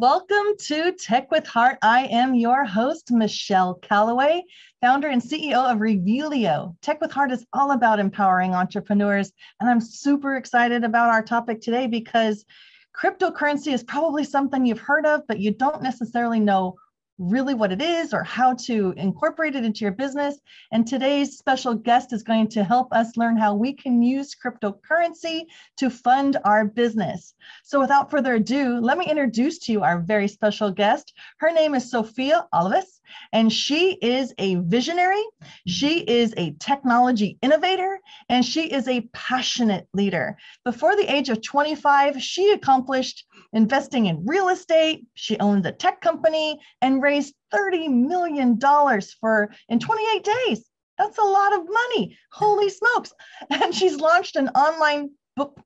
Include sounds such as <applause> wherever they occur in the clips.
Welcome to Tech with Heart. I am your host, Michelle Calloway, founder and CEO of Revealio. Tech with Heart is all about empowering entrepreneurs. And I'm super excited about our topic today because cryptocurrency is probably something you've heard of, but you don't necessarily know really what it is or how to incorporate it into your business. And today's special guest is going to help us learn how we can use cryptocurrency to fund our business. So without further ado, let me introduce to you our very special guest. Her name is Sophia Olivas and she is a visionary, she is a technology innovator, and she is a passionate leader. Before the age of 25, she accomplished investing in real estate, she owned a tech company, and raised $30 million for in 28 days. That's a lot of money. Holy smokes. <laughs> And she's launched an online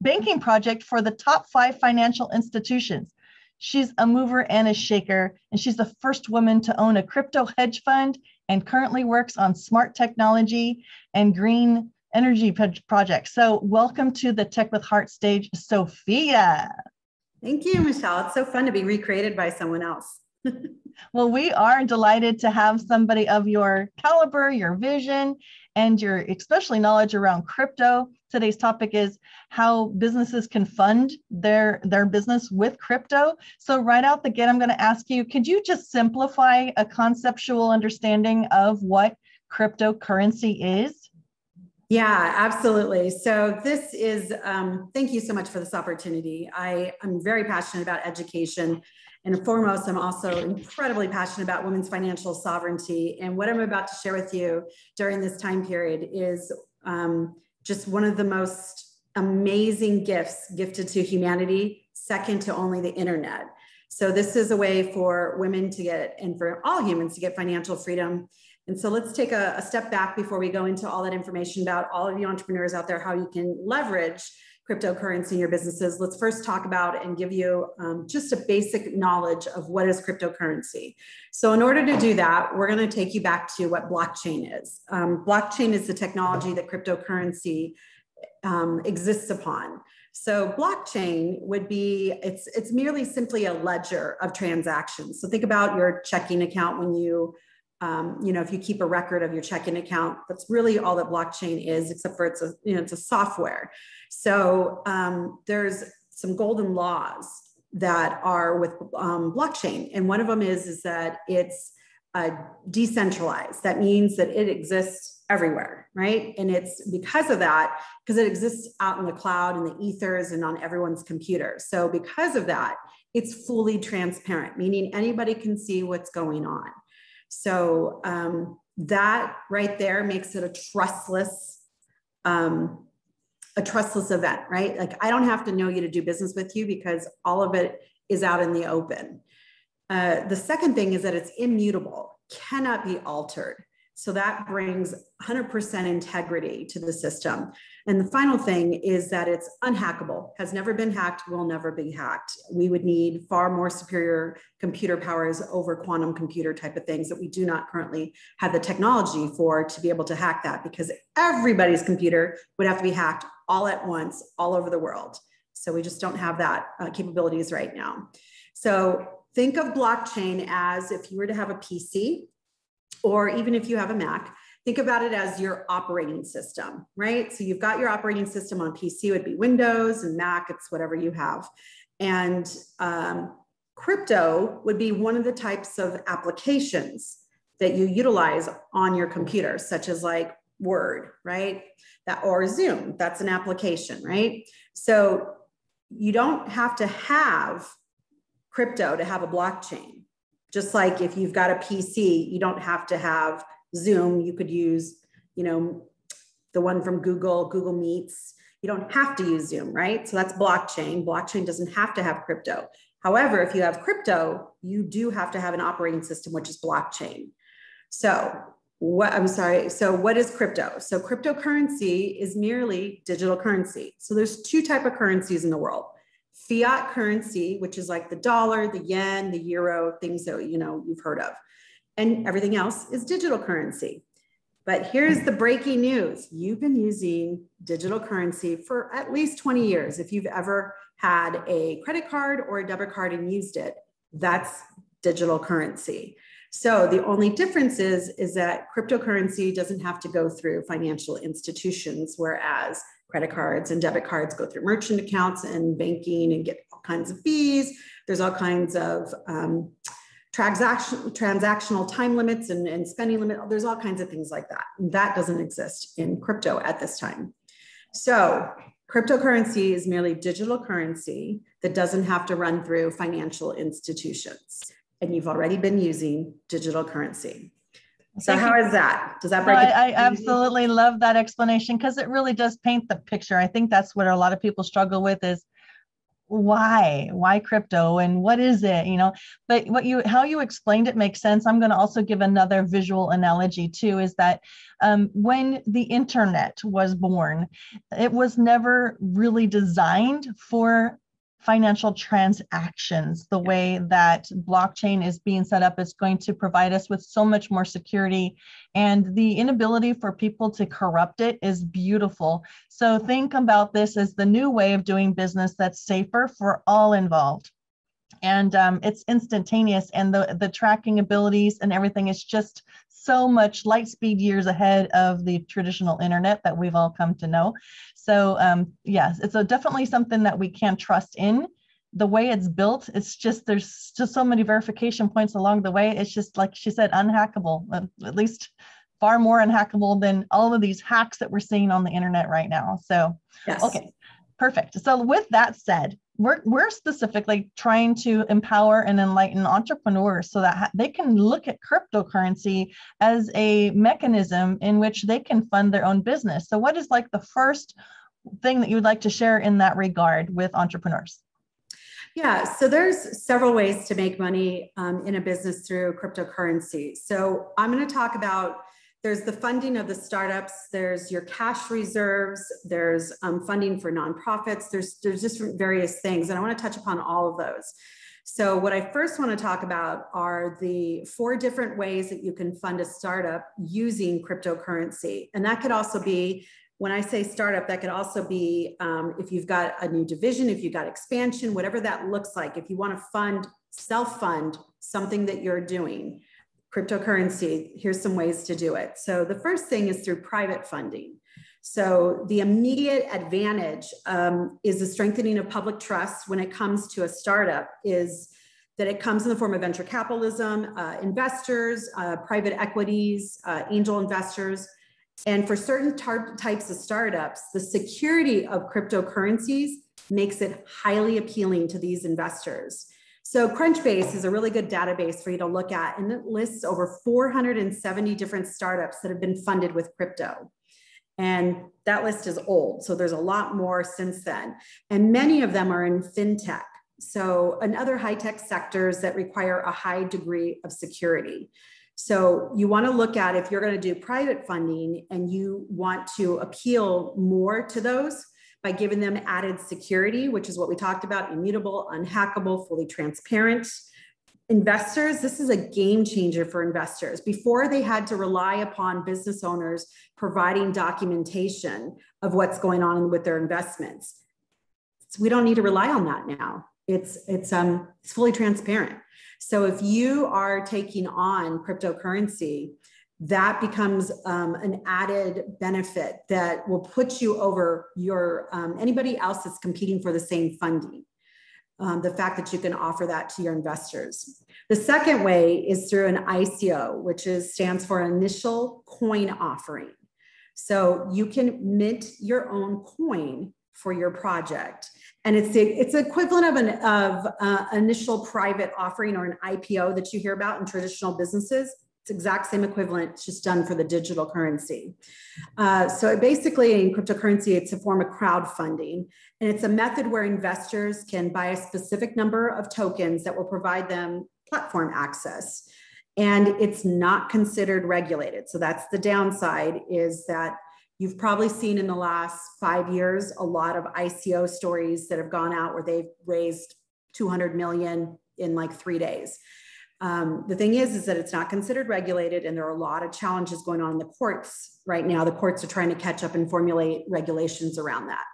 banking project for the top five financial institutions. She's a mover and a shaker, and she's the first woman to own a crypto hedge fund and currently works on smart technology and green energy projects. So, welcome to the Tech with Heart stage, Sophia. Thank you, Michelle. It's so fun to be recreated by someone else. <laughs> well, we are delighted to have somebody of your caliber, your vision, and your especially knowledge around crypto. Today's topic is how businesses can fund their their business with crypto. So right out the gate, I'm going to ask you, could you just simplify a conceptual understanding of what cryptocurrency is? Yeah, absolutely. So this is, um, thank you so much for this opportunity. I, I'm very passionate about education and foremost, I'm also incredibly passionate about women's financial sovereignty. And what I'm about to share with you during this time period is um, just one of the most amazing gifts gifted to humanity, second to only the internet. So, this is a way for women to get, and for all humans to get financial freedom. And so, let's take a, a step back before we go into all that information about all of you entrepreneurs out there, how you can leverage cryptocurrency in your businesses, let's first talk about and give you um, just a basic knowledge of what is cryptocurrency. So, in order to do that, we're going to take you back to what blockchain is. Um, blockchain is the technology that cryptocurrency um, exists upon. So blockchain would be it's it's merely simply a ledger of transactions. So think about your checking account when you um, you know if you keep a record of your checking account. That's really all that blockchain is, except for it's a you know it's a software. So um, there's some golden laws that are with um, blockchain, and one of them is is that it's uh, decentralized. That means that it exists everywhere, right? And it's because of that, because it exists out in the cloud and the ethers and on everyone's computer. So because of that, it's fully transparent, meaning anybody can see what's going on. So um, that right there makes it a trustless um, a trustless event, right? Like I don't have to know you to do business with you because all of it is out in the open. Uh, the second thing is that it's immutable, cannot be altered. So that brings 100% integrity to the system. And the final thing is that it's unhackable, has never been hacked, will never be hacked. We would need far more superior computer powers over quantum computer type of things that we do not currently have the technology for to be able to hack that because everybody's computer would have to be hacked all at once, all over the world. So we just don't have that uh, capabilities right now. So think of blockchain as if you were to have a PC or even if you have a Mac, think about it as your operating system, right? So you've got your operating system on PC, would be Windows and Mac, it's whatever you have. And um, crypto would be one of the types of applications that you utilize on your computer, such as like Word, right? That or Zoom, that's an application, right? So you don't have to have crypto to have a blockchain. Just like if you've got a PC, you don't have to have Zoom. You could use, you know, the one from Google, Google Meets. You don't have to use Zoom, right? So that's blockchain. Blockchain doesn't have to have crypto. However, if you have crypto, you do have to have an operating system, which is blockchain. So what I'm sorry. So what is crypto? So cryptocurrency is merely digital currency. So there's two type of currencies in the world. Fiat currency, which is like the dollar, the yen, the euro, things that you know you've heard of. And everything else is digital currency. But here's the breaking news. You've been using digital currency for at least 20 years. If you've ever had a credit card or a debit card and used it, that's digital currency. So the only difference is, is that cryptocurrency doesn't have to go through financial institutions, whereas credit cards and debit cards go through merchant accounts and banking and get all kinds of fees. There's all kinds of um, transaction, transactional time limits and, and spending limit. There's all kinds of things like that. That doesn't exist in crypto at this time. So cryptocurrency is merely digital currency that doesn't have to run through financial institutions and you've already been using digital currency. So how is that? Does that break? No, I, I absolutely love that explanation because it really does paint the picture. I think that's what a lot of people struggle with is why why crypto and what is it you know but what you how you explained it makes sense i'm going to also give another visual analogy too is that um, when the internet was born it was never really designed for financial transactions. The way that blockchain is being set up is going to provide us with so much more security, and the inability for people to corrupt it is beautiful. So, think about this as the new way of doing business that's safer for all involved. And um, it's instantaneous, and the, the tracking abilities and everything is just so much light speed years ahead of the traditional internet that we've all come to know. So um, yes, it's a, definitely something that we can trust in. The way it's built, it's just there's just so many verification points along the way. It's just like she said, unhackable. Uh, at least far more unhackable than all of these hacks that we're seeing on the internet right now. So yes. okay, perfect. So with that said, we're, we're specifically trying to empower and enlighten entrepreneurs so that they can look at cryptocurrency as a mechanism in which they can fund their own business. So, what is like the first thing that you would like to share in that regard with entrepreneurs? Yeah, so there's several ways to make money um, in a business through cryptocurrency. So I'm going to talk about there's the funding of the startups there's your cash reserves there's um, funding for nonprofits there's there's just various things and i want to touch upon all of those. So what i first want to talk about are the four different ways that you can fund a startup using cryptocurrency. And that could also be when i say startup that could also be um, if you've got a new division if you've got expansion whatever that looks like if you want to fund self fund something that you're doing cryptocurrency, here's some ways to do it. So the first thing is through private funding. So the immediate advantage um, is the strengthening of public trust when it comes to a startup is that it comes in the form of venture capitalism, uh, investors, uh, private equities, uh, angel investors. And for certain types of startups, the security of cryptocurrencies makes it highly appealing to these investors. So Crunchbase is a really good database for you to look at, and it lists over 470 different startups that have been funded with crypto. And that list is old, so there's a lot more since then. And many of them are in fintech. So, and other high tech sectors that require a high degree of security. So, you want to look at if you're going to do private funding and you want to appeal more to those, by giving them added security, which is what we talked about immutable, unhackable, fully transparent. Investors, this is a game changer for investors. Before they had to rely upon business owners providing documentation of what's going on with their investments. So we don't need to rely on that now. It's it's um it's fully transparent. So if you are taking on cryptocurrency, that becomes um, an added benefit that will put you over your um, anybody else that's competing for the same funding. Um, the fact that you can offer that to your investors. The second way is through an ICO, which is stands for initial coin offering. So you can mint your own coin for your project. And it's the, it's equivalent of an of uh, initial private offering or an IPO that you hear about in traditional businesses. It's exact same equivalent, it's just done for the digital currency. Uh, so basically in cryptocurrency, it's a form of crowdfunding. And it's a method where investors can buy a specific number of tokens that will provide them platform access. and it's not considered regulated. So that's the downside is that you've probably seen in the last five years a lot of ICO stories that have gone out where they've raised 200 million in like three days. Um, the thing is, is that it's not considered regulated, and there are a lot of challenges going on in the courts right now. The courts are trying to catch up and formulate regulations around that.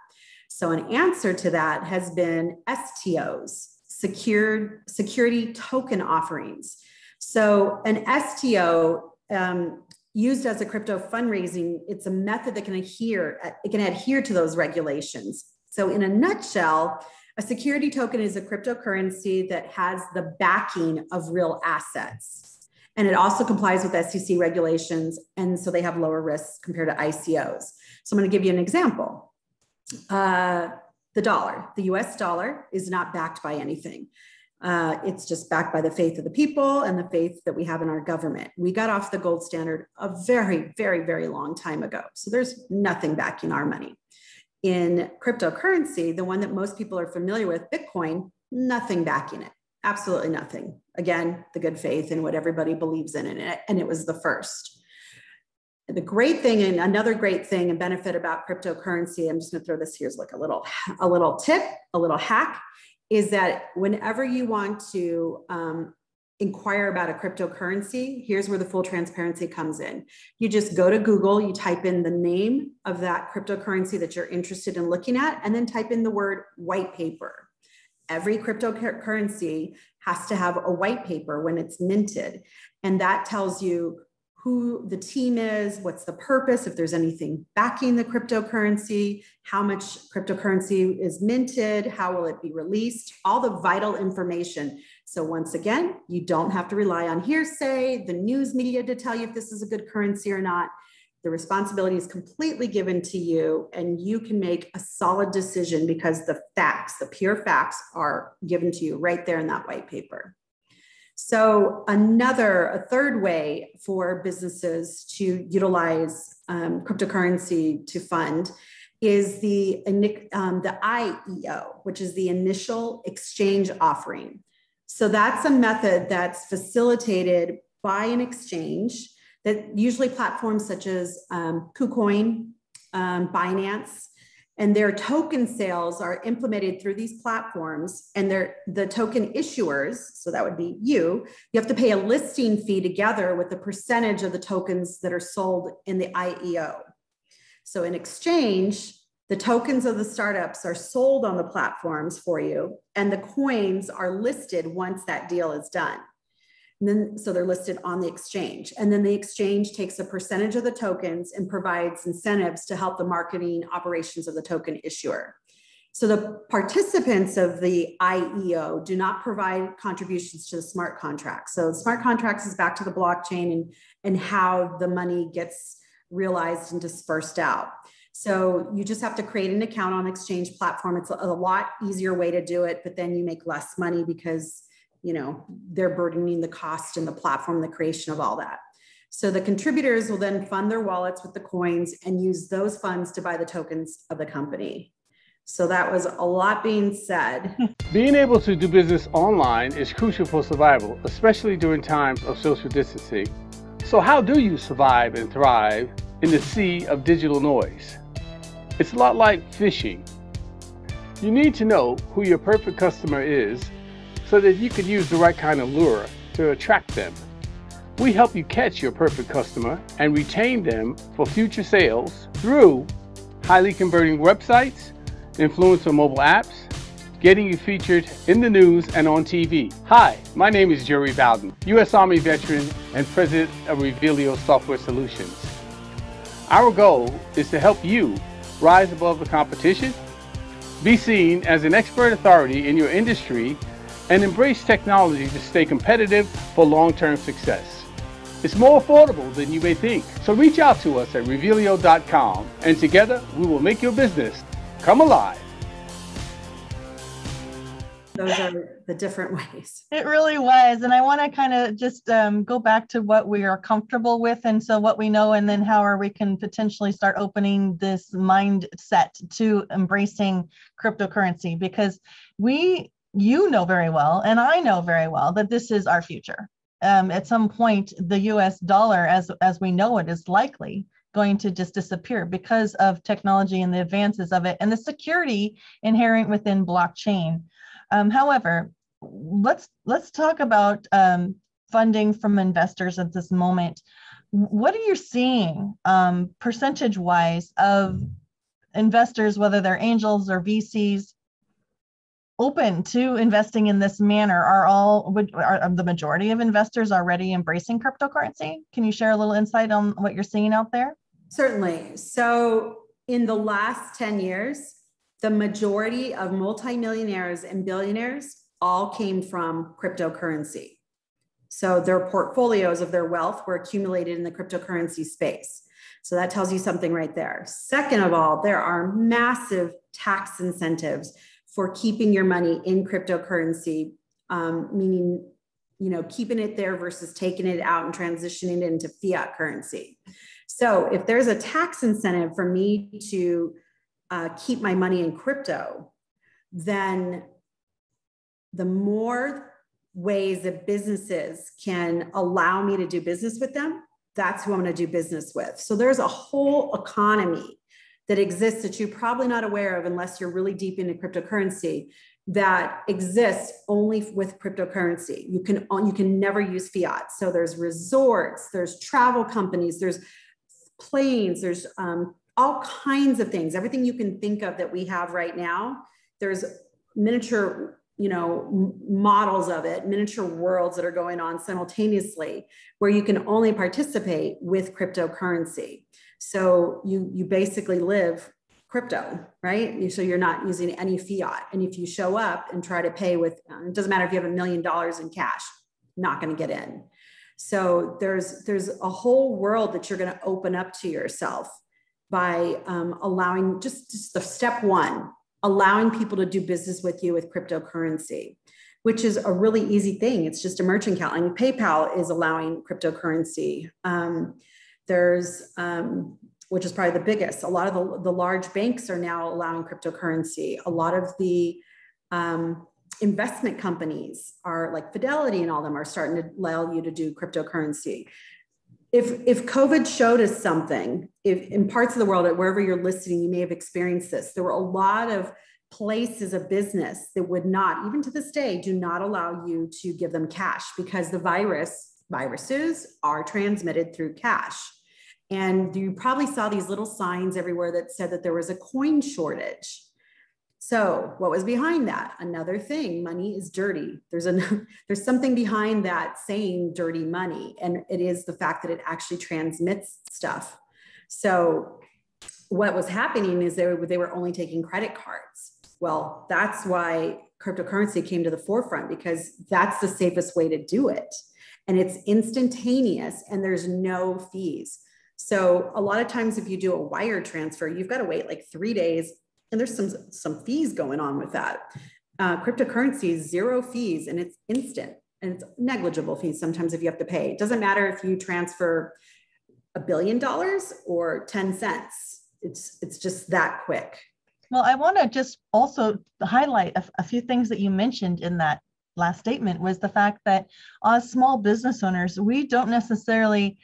So, an answer to that has been STOs, secured security token offerings. So, an STO um, used as a crypto fundraising, it's a method that can adhere, it can adhere to those regulations. So, in a nutshell, a security token is a cryptocurrency that has the backing of real assets. And it also complies with SEC regulations. And so they have lower risks compared to ICOs. So I'm going to give you an example. Uh, the dollar, the US dollar, is not backed by anything. Uh, it's just backed by the faith of the people and the faith that we have in our government. We got off the gold standard a very, very, very long time ago. So there's nothing backing our money in cryptocurrency, the one that most people are familiar with, Bitcoin, nothing backing it. Absolutely nothing. Again, the good faith and what everybody believes in, it, and it was the first. The great thing, and another great thing and benefit about cryptocurrency, I'm just going to throw this here as like a little, a little tip, a little hack, is that whenever you want to um, inquire about a cryptocurrency, here's where the full transparency comes in. You just go to Google, you type in the name of that cryptocurrency that you're interested in looking at, and then type in the word white paper. Every cryptocurrency has to have a white paper when it's minted. And that tells you who the team is, what's the purpose, if there's anything backing the cryptocurrency, how much cryptocurrency is minted, how will it be released, all the vital information so once again, you don't have to rely on hearsay, the news media to tell you if this is a good currency or not. The responsibility is completely given to you, and you can make a solid decision because the facts, the pure facts, are given to you right there in that white paper. So, another, a third way for businesses to utilize um, cryptocurrency to fund is the, um, the IEO, which is the initial exchange offering. So that's a method that's facilitated by an exchange that usually platforms such as um, KuCoin, um, Binance, and their token sales are implemented through these platforms and they're the token issuers so that would be you you have to pay a listing fee together with the percentage of the tokens that are sold in the ieo so in exchange the tokens of the startups are sold on the platforms for you, and the coins are listed once that deal is done. And then, so they're listed on the exchange. And then the exchange takes a percentage of the tokens and provides incentives to help the marketing operations of the token issuer. So the participants of the IEO do not provide contributions to the smart contracts. So smart contracts is back to the blockchain and, and how the money gets realized and dispersed out. So you just have to create an account on exchange platform. It's a lot easier way to do it, but then you make less money because you know they're burdening the cost and the platform, the creation of all that. So the contributors will then fund their wallets with the coins and use those funds to buy the tokens of the company. So that was a lot being said. <laughs> Being able to do business online is crucial for survival, especially during times of social distancing. So how do you survive and thrive in the sea of digital noise? It's a lot like fishing. You need to know who your perfect customer is so that you can use the right kind of lure to attract them. We help you catch your perfect customer and retain them for future sales through highly converting websites, influencer mobile apps, getting you featured in the news and on TV. Hi, my name is Jerry Bowden, U.S. Army veteran and president of Revealio Software Solutions. Our goal is to help you rise above the competition, be seen as an expert authority in your industry, and embrace technology to stay competitive for long-term success. It's more affordable than you may think, so reach out to us at Revealio.com and together we will make your business come alive those are the different <laughs> ways. It really was. And I want to kind of just um, go back to what we are comfortable with. And so what we know, and then how are we can potentially start opening this mindset to embracing cryptocurrency because we, you know very well, and I know very well that this is our future. um, at some point the U.S. dollar, as as we know it, is likely going to just disappear because of technology and the advances of it and the security inherent within blockchain. Um, however, let's let's talk about um, funding from investors at this moment. What are you seeing um, percentage wise of investors, whether they're angels or VCs, open to investing in this manner? Are all would are the majority of investors already embracing cryptocurrency? Can you share a little insight on what you're seeing out there? Certainly. So in the last 10 years, the majority of multimillionaires and billionaires all came from cryptocurrency. So their portfolios of their wealth were accumulated in the cryptocurrency space. So that tells you something right there. Second of all, there are massive tax incentives for keeping your money in cryptocurrency, um, meaning you know keeping it there versus taking it out and transitioning it into fiat currency. So if there's a tax incentive for me to uh, keep my money in crypto, then the more ways that businesses can allow me to do business with them, that's who I'm going to do business with. So there's a whole economy that exists that you're probably not aware of unless you're really deep into cryptocurrency that exists only with cryptocurrency. You can you can never use fiat. So there's resorts, there's travel companies, there's planes, there's um, all kinds of things. Everything you can think of that we have right now. There's miniature you know models of it miniature worlds that are going on simultaneously where you can only participate with cryptocurrency. So you you basically live crypto right? So you're not using any fiat. And if you show up and try to pay with uh, it doesn't matter if you have a million dollars in cash not going to get in. So there's there's a whole world that you're going to open up to yourself by um, allowing just, just the step one allowing people to do business with you with cryptocurrency, which is a really easy thing. It's just a merchant account. Mean, PayPal is allowing cryptocurrency. Um, there's, um, which is probably the biggest. A lot of the, the large banks are now allowing cryptocurrency. A lot of the um, investment companies are like Fidelity and all them are starting to allow you to do cryptocurrency. If, if COVID showed us something, if in parts of the world, wherever you're listening, you may have experienced this. There were a lot of places of business that would not, even to this day, do not allow you to give them cash because the virus, viruses are transmitted through cash. And you probably saw these little signs everywhere that said that there was a coin shortage. So, what was behind that? Another thing, money is dirty. There's a <laughs> there's something behind that saying dirty money and it is the fact that it actually transmits stuff. So, what was happening is they were, they were only taking credit cards. Well, that's why cryptocurrency came to the forefront because that's the safest way to do it. And it's instantaneous and there's no fees. So, a lot of times if you do a wire transfer, you've got to wait like 3 days and there's some some fees going on with that. Uh, cryptocurrency is zero fees and it's instant and it's negligible fees sometimes if you have to pay. It doesn't matter if you transfer a billion dollars or 10 cents. It's it's just that quick. Well, I want to just also highlight a, a few things that you mentioned in that last statement was the fact that as small business owners, we don't necessarily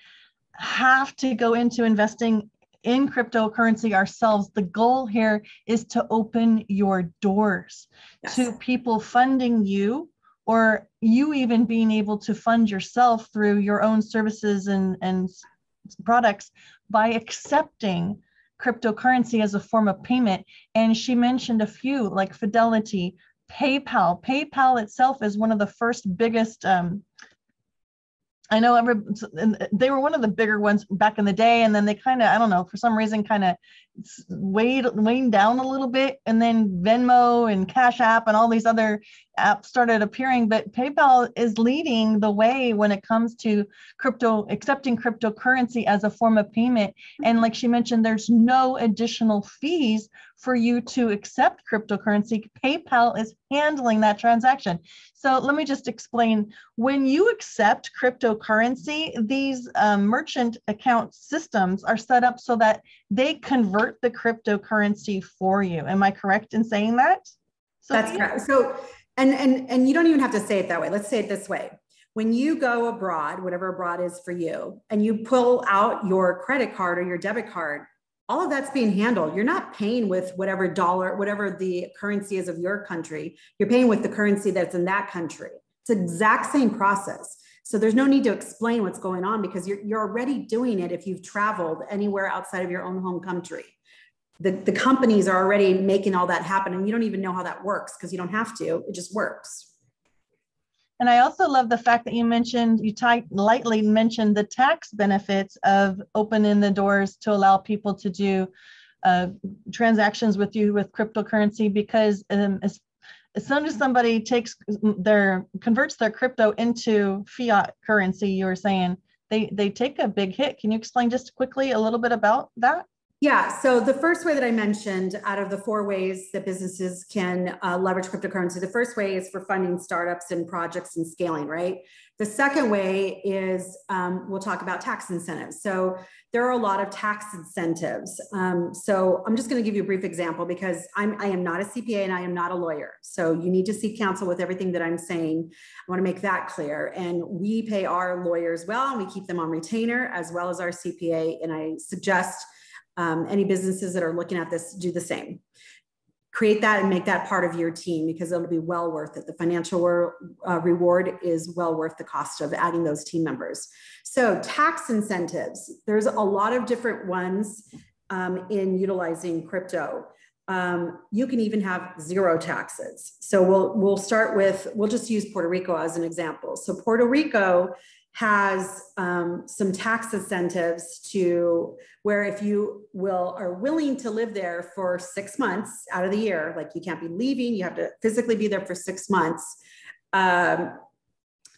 have to go into investing in cryptocurrency ourselves. The goal here is to open your doors yes. to people funding you or you even being able to fund yourself through your own services and, and products by accepting cryptocurrency as a form of payment. And she mentioned a few like Fidelity, PayPal. PayPal itself is one of the first biggest um, I know every uh, they were one of the bigger ones back in the day, and then they kind of I don't know for some reason kind of weighed weighing down a little bit, and then Venmo and Cash App and all these other apps started appearing. But PayPal is leading the way when it comes to crypto accepting cryptocurrency as a form of payment. And like she mentioned, there's no additional fees for you to accept cryptocurrency. PayPal is handling that transaction. So let me just explain. When you accept cryptocurrency, these um, merchant account systems are set up so that they convert the cryptocurrency for you. Am I correct in saying that? So That's correct. So, and and and you don't even have to say it that way. Let's say it this way. when you go abroad, whatever abroad is for you, and you pull out your credit card or your debit card, all of that's being handled. You're not paying with whatever dollar, whatever the currency is of your country. You're paying with the currency that's in that country. It's the exact same process. So there's no need to explain what's going on because you're, you're already doing it if you've traveled anywhere outside of your own home country. The, the companies are already making all that happen and you don't even know how that works because you don't have to, it just works. And I also love the fact that you mentioned, you lightly mentioned the tax benefits of opening the doors to allow people to do uh, transactions with you with cryptocurrency because um, as, as soon as somebody takes their converts their crypto into fiat currency, you were saying they they take a big hit. Can you explain just quickly a little bit about that? Yeah. So the first way that I mentioned out of the four ways that businesses can uh, leverage cryptocurrency, the first way is for funding startups and projects and scaling, right? The second way is um, we'll talk about tax incentives. So there are a lot of tax incentives. Um, so I'm just going to give you a brief example because I'm I am not a CPA and I am not a lawyer. So you need to seek counsel with everything that I'm saying. I want to make that clear. And we pay our lawyers well, and we keep them on retainer as well as our CPA. And I suggest um, any businesses that are looking at this do the same. Create that and make that part of your team because it'll be well worth it. The financial uh, reward is well worth the cost of adding those team members. So tax incentives there's a lot of different ones um, in utilizing crypto. Um, you can even have zero taxes. So we'll we'll start with we'll just use puerto rico as an example. So puerto rico has um, some tax incentives to where if you will are willing to live there for six months out of the year, like you can't be leaving, you have to physically be there for six months. Um,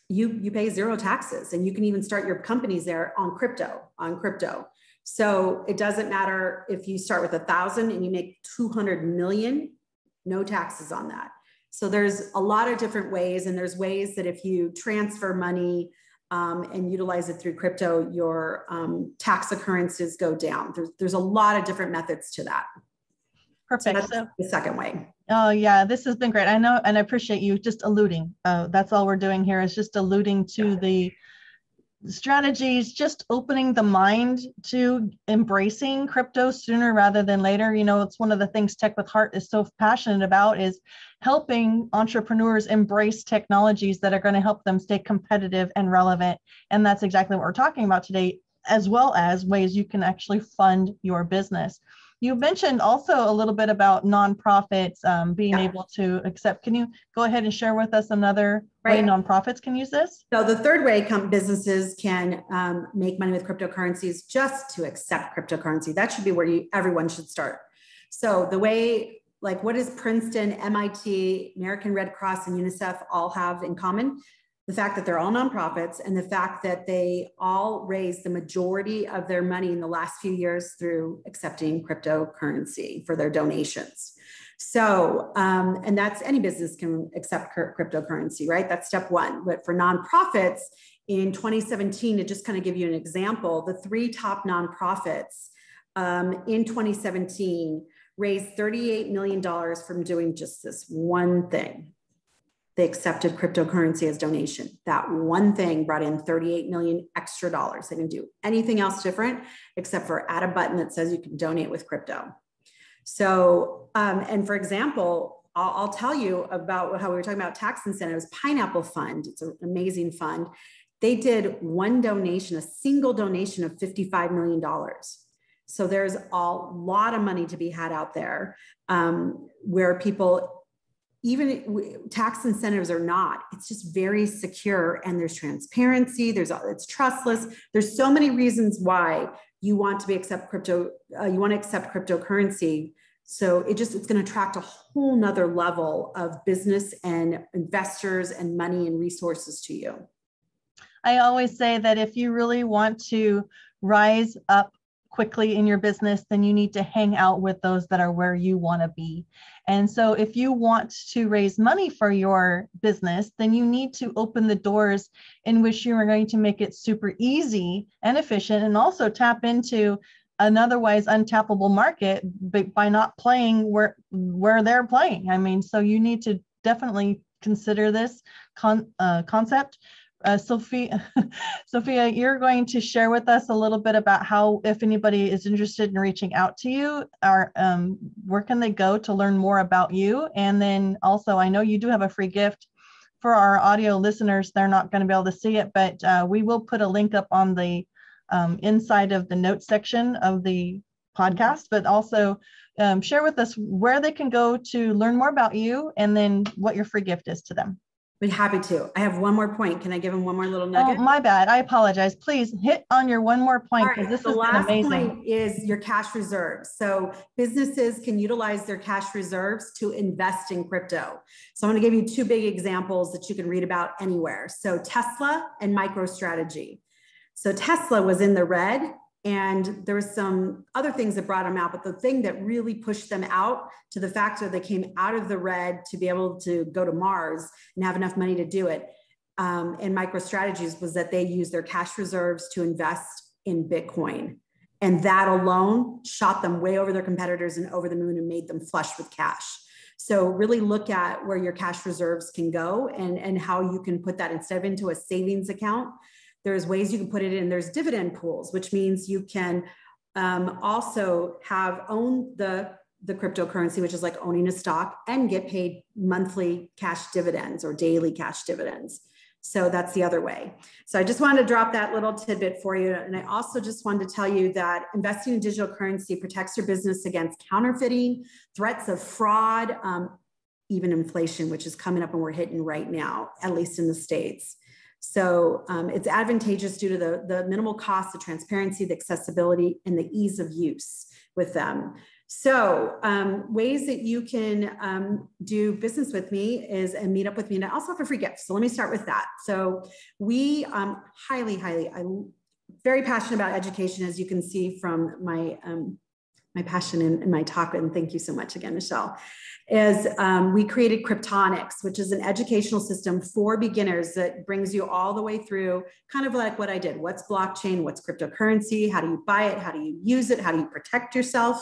you you pay zero taxes, and you can even start your companies there on crypto on crypto. So it doesn't matter if you start with a thousand and you make 200 million, no taxes on that. So there's a lot of different ways, and there's ways that if you transfer money um, and utilize it through crypto, your um, tax occurrences go down. There's, there's a lot of different methods to that. Perfect. So, so the second way. Oh yeah, this has been great. I know, and I appreciate you just alluding. Uh, that's all we're doing here is just alluding to yeah. the strategies just opening the mind to embracing crypto sooner rather than later. You know it's one of the things tech with heart is so passionate about is helping entrepreneurs embrace technologies that are going to help them stay competitive and relevant. And that's exactly what we're talking about today as well as ways you can actually fund your business you mentioned also a little bit about nonprofits um, being yeah. able to accept. Can you go ahead and share with us another right. way nonprofits can use this? So the third way come businesses can um, make money with cryptocurrencies just to accept cryptocurrency. That should be where you, everyone should start. So the way, like, what does Princeton, MIT, American Red Cross, and UNICEF all have in common? The fact that they're all nonprofits and the fact that they all raised the majority of their money in the last few years through accepting cryptocurrency for their donations. So, um, and that's any business can accept cryptocurrency, right? That's step one. But for nonprofits in 2017, to just kind of give you an example, the three top nonprofits um, in 2017 raised $38 million from doing just this one thing they accepted cryptocurrency as donation. That one thing brought in 38 million extra dollars. They didn't do anything else different except for add a button that says you can donate with crypto. So, um, and for example, I'll, I'll, tell you about how we were talking about tax incentives. Pineapple Fund, it's an amazing fund. They did one donation, a single donation of $55 million. So there's a lot of money to be had out there um, where people even tax incentives are not it's just very secure and there's transparency there's it's trustless. There's so many reasons why you want to be accept crypto uh, you want to accept cryptocurrency. So it just it's going to attract a whole nother level of business and investors and money and resources to you. I always say that if you really want to rise up quickly in your business, then you need to hang out with those that are where you want to be. And so, if you want to raise money for your business, then you need to open the doors in which you are going to make it super easy and efficient, and also tap into an otherwise untappable market by not playing where where they're playing. I mean, so you need to definitely consider this con, uh, concept uh, Sophia, <laughs> Sophia, you're going to share with us a little bit about how, if anybody is interested in reaching out to you, or um, where can they go to learn more about you? And then also, I know you do have a free gift for our audio listeners. They're not going to be able to see it, but uh, we will put a link up on the um, inside of the notes section of the podcast, but also um, share with us where they can go to learn more about you and then what your free gift is to them. Be happy to. I have one more point. Can I give him one more little nugget? Oh, my bad. I apologize. Please hit on your one more point because right, this the has been amazing. point is your cash reserves. So businesses can utilize their cash reserves to invest in crypto. So I'm going to give you two big examples that you can read about anywhere. So Tesla and MicroStrategy. So Tesla was in the red and there was some other things that brought them out, but the thing that really pushed them out to the fact that they came out of the red to be able to go to Mars and have enough money to do it um, and MicroStrategies was that they used their cash reserves to invest in Bitcoin. And that alone shot them way over their competitors and over the moon and made them flush with cash. So really look at where your cash reserves can go and, and how you can put that instead of into a savings account. There's ways you can put it in. There's dividend pools, which means you can um, also have own the the cryptocurrency, which is like owning a stock, and get paid monthly cash dividends or daily cash dividends. So that's the other way. So I just wanted to drop that little tidbit for you. And I also just wanted to tell you that investing in digital currency protects your business against counterfeiting, threats of fraud, um, even inflation, which is coming up and we're hitting right now, at least in the States. So um, it's advantageous due to the, the minimal cost, the transparency, the accessibility, and the ease of use with them. So um, ways that you can um, do business with me is and meet up with me. And I also have a free gift. So let me start with that. So we um, highly, highly, I'm very passionate about education, as you can see from my um, my passion in, in, my talk. And thank you so much again, Michelle. Is um, we created Cryptonics, which is an educational system for beginners that brings you all the way through, kind of like what I did. What's blockchain? What's cryptocurrency? How do you buy it? How do you use it? How do you protect yourself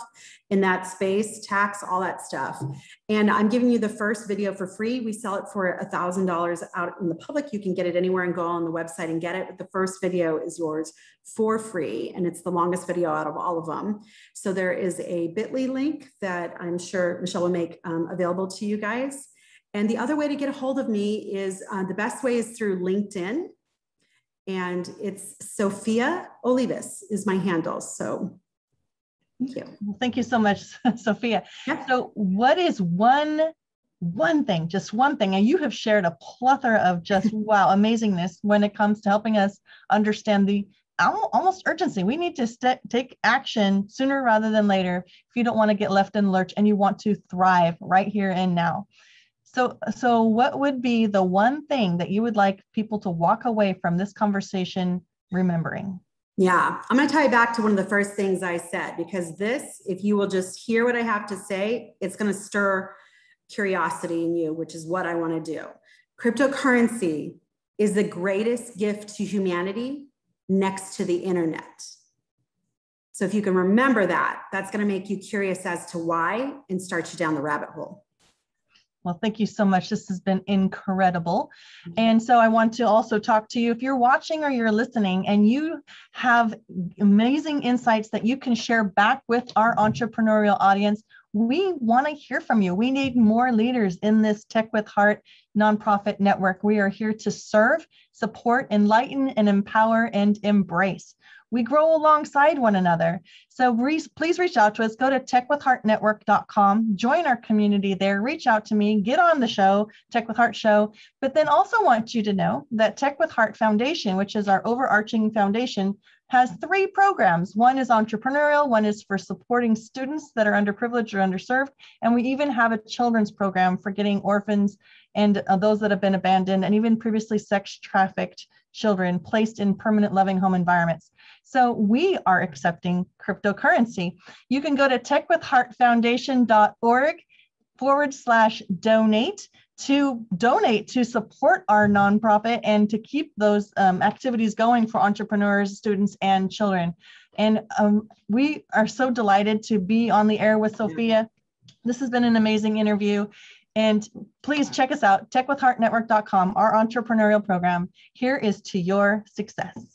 in that space? Tax, all that stuff. And I'm giving you the first video for free. We sell it for a thousand dollars out in the public. You can get it anywhere and go on the website and get it. But the first video is yours for free, and it's the longest video out of all of them. So there is a Bitly link that I'm sure Michelle will make um, available to you guys. And the other way to get a hold of me is uh, the best way is through LinkedIn. And it's Sophia Olivas is my handle. So thank you. Well, thank you so much, <laughs> Sophia. So what is one one thing, just one thing, and you have shared a plethora of just <laughs> wow, amazingness when it comes to helping us understand the almost urgency. We need to st- take action sooner rather than later if you don't want to get left in lurch and you want to thrive right here and now. So, so what would be the one thing that you would like people to walk away from this conversation remembering? Yeah, I'm going to tie back to one of the first things I said because this, if you will just hear what I have to say, it's going to stir curiosity in you, which is what I want to do. Cryptocurrency is the greatest gift to humanity next to the internet. So if you can remember that, that's going to make you curious as to why and start you down the rabbit hole. Well, thank you so much. This has been incredible. Mm-hmm. And so I want to also talk to you if you're watching or you're listening and you have amazing insights that you can share back with our entrepreneurial audience. We want to hear from you. We need more leaders in this Tech with Heart nonprofit network. We are here to serve, support, enlighten, and empower and embrace we grow alongside one another. So please reach out to us. Go to techwithheartnetwork.com, join our community there, reach out to me, get on the show, Tech with Heart show. But then also want you to know that Tech with Heart Foundation, which is our overarching foundation, has three programs. One is entrepreneurial, one is for supporting students that are underprivileged or underserved, and we even have a children's program for getting orphans and uh, those that have been abandoned and even previously sex trafficked children placed in permanent loving home environments. So we are accepting cryptocurrency. You can go to techwithheartfoundation.org forward slash donate to donate to support our nonprofit and to keep those um, activities going for entrepreneurs, students, and children. And um, we are so delighted to be on the air with Sophia. This has been an amazing interview. And please check us out, techwithheartnetwork.com, our entrepreneurial program. Here is to your success.